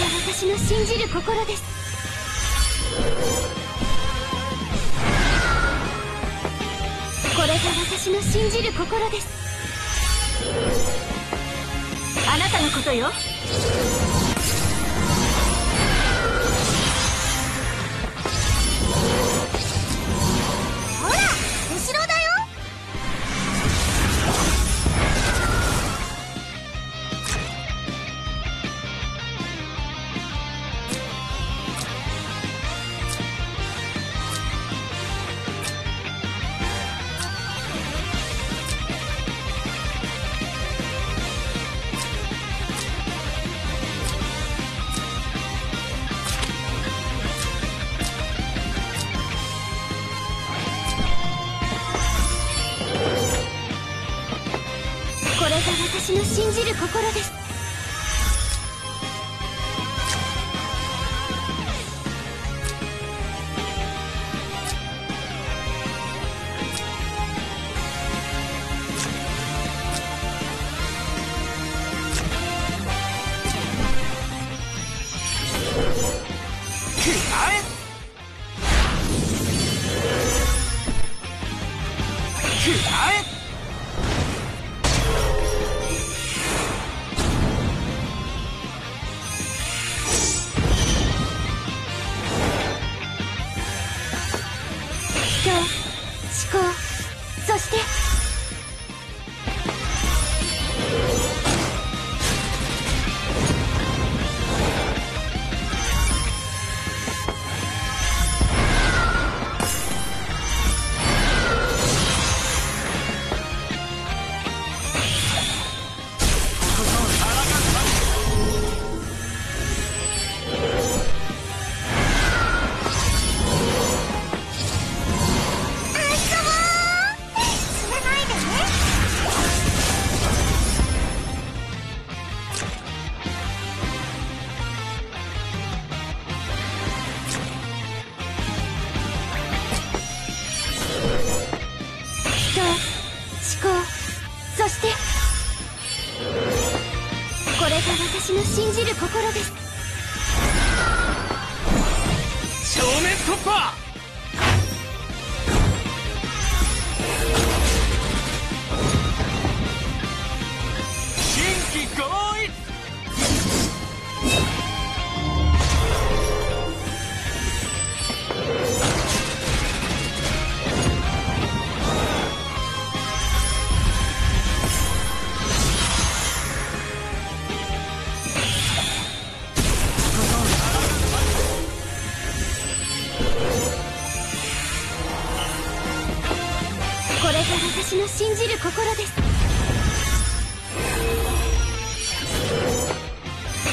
私の信じる心です。これが私の信じる心です。あなたのことよ。私の信じる心です。正面突破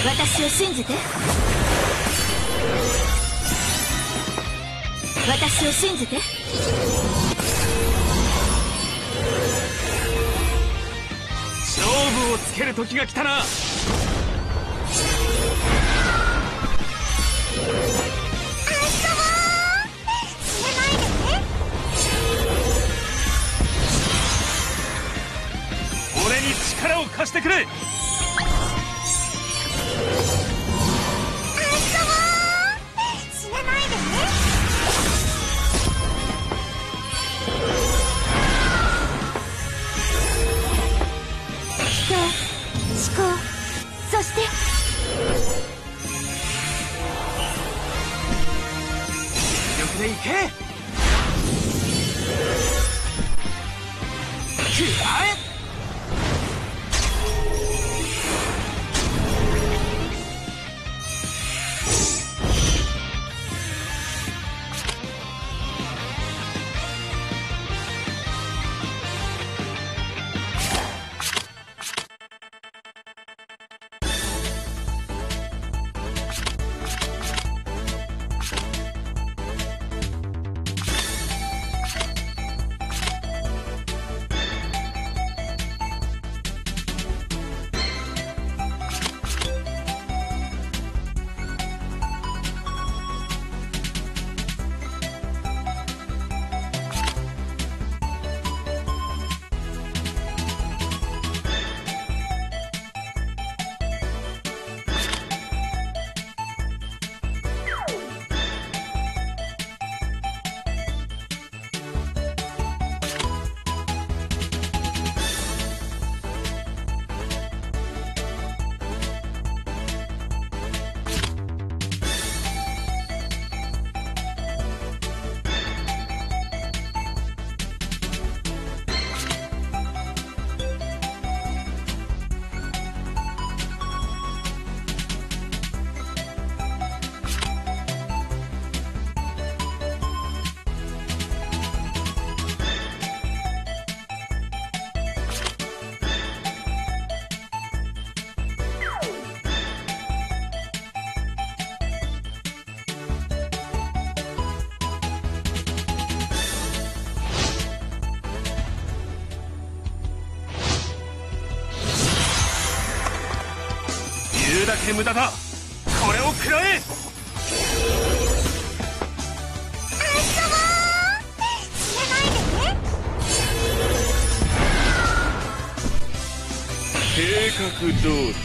私を信じて。私を信じて。勝負をつける時が来たな。死なないでね俺に力を貸してくれだけ無駄だ。これを食らえ。計画通り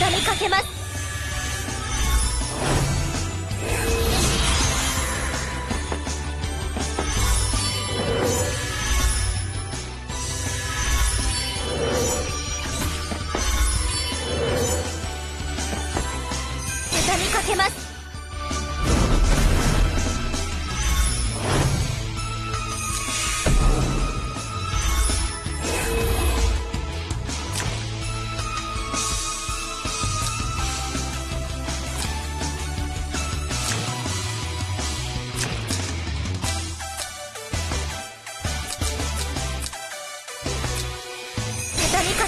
畳みかけます。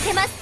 けます。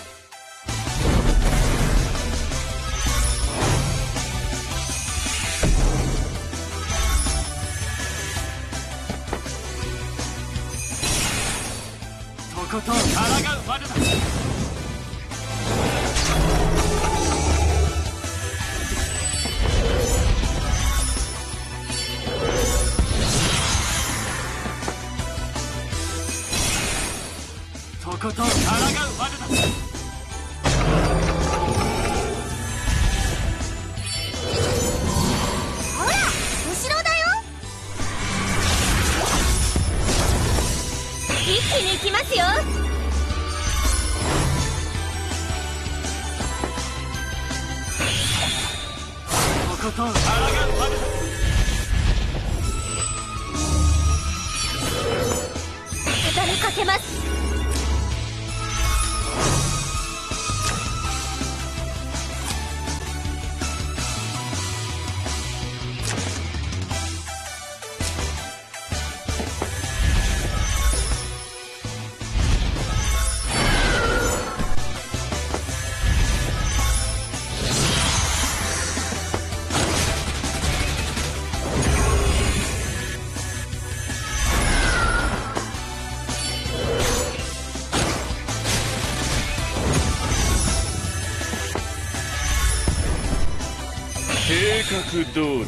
計画通り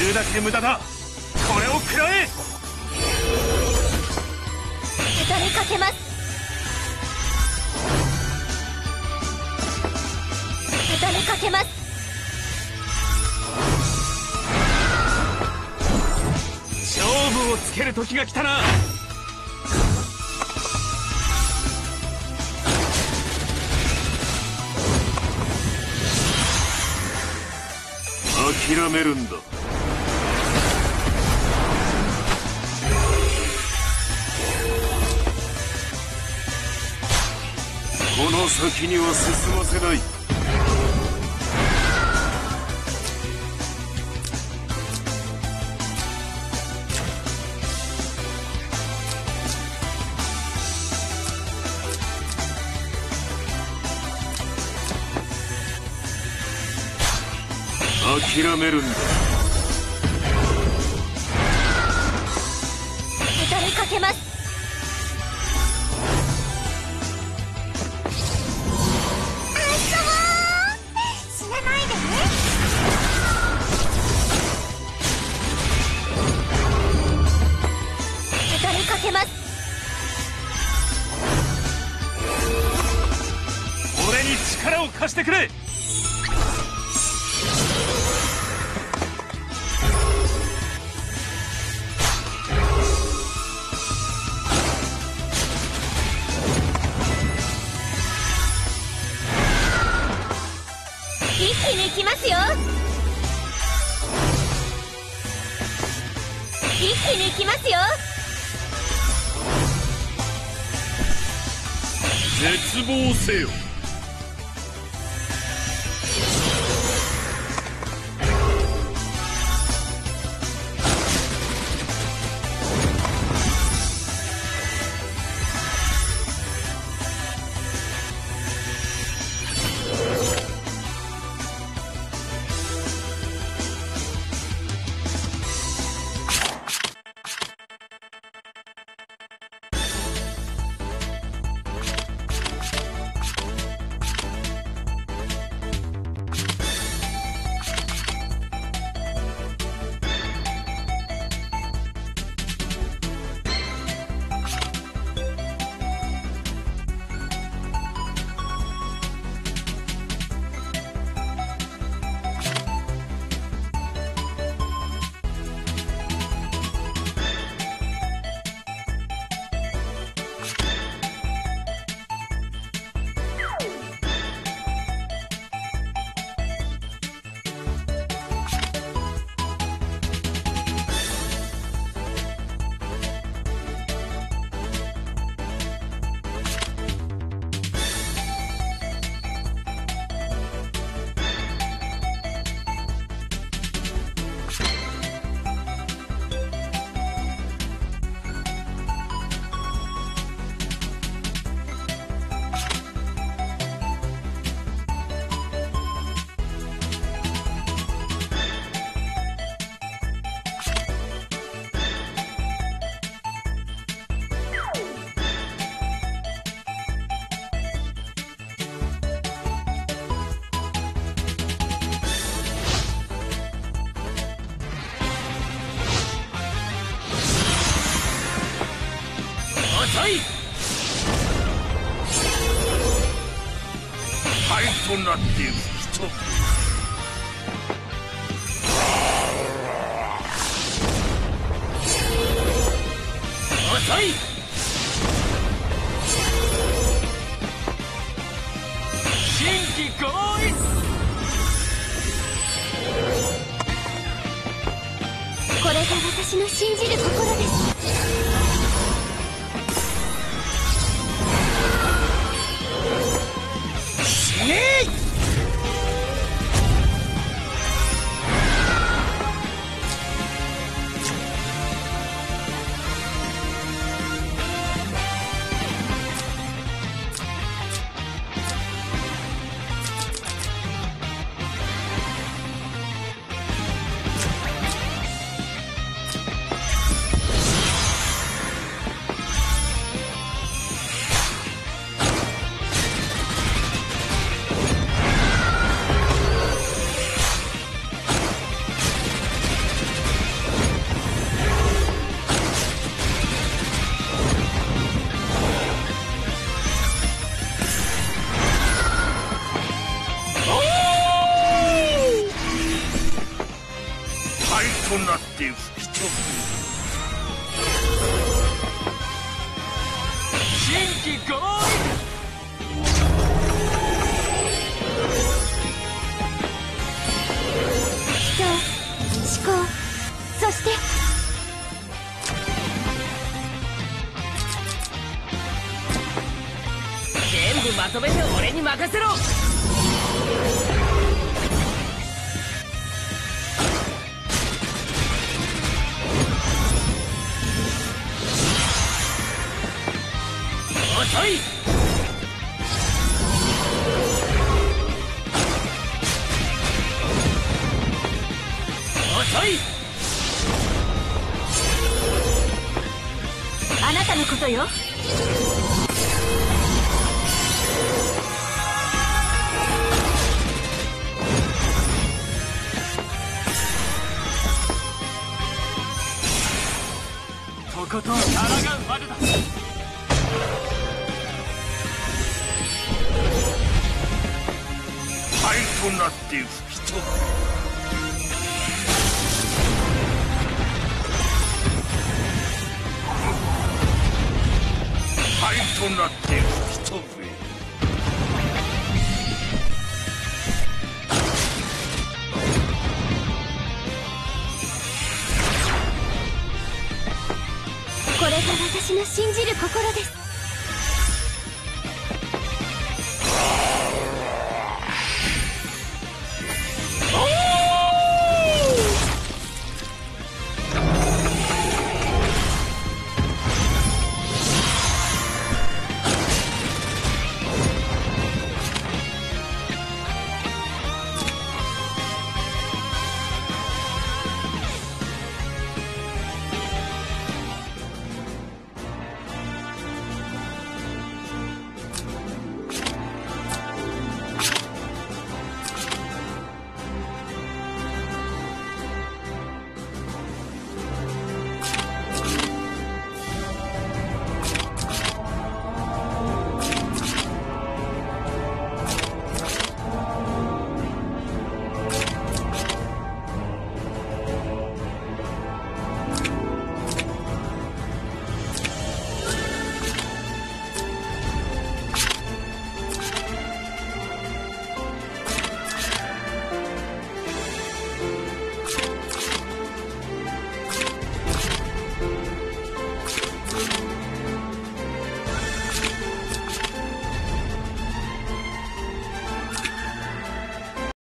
言うだけ無駄だ。これを食らえ。畳みかけます。畳みかけますをつける時が来たな。諦めるんだ。この先には進ませない。諦めるんだ。絶望せよ。い。灰となっている人。俺に任せろ。遅い。遅い。あなたのことよ。ことを抗うまでだ。灰となって吹き飛ぶ。灰となって吹きれが私の信じる心です。